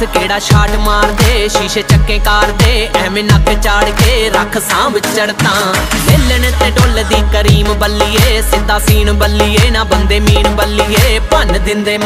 ਦੱਸ ਕਿਹੜਾ ਛਾਟ ਮਾਰਦੇ? ਸ਼ੀਸ਼ੇ ਚੱਕੇ ਕਾਰ ਦੇ ਐਵੇਂ ਨੱਕ ਚਾੜ ਕੇ ਰੱਖ ਸਾਂਭ ਚੜਤਾ ਲੇਲਣ ਤੇ ਡੁੱਲਦੀ ਕਰੀਮ ਬੱਲੀਏ, ਸਿੱਧਾ ਸੀਨ ਬੱਲੀਏ, ਨਾ ਬੰਦੇ ਮੀਨ ਬੱਲੀਏ, ਭੰਨ ਦਿੰਦੇ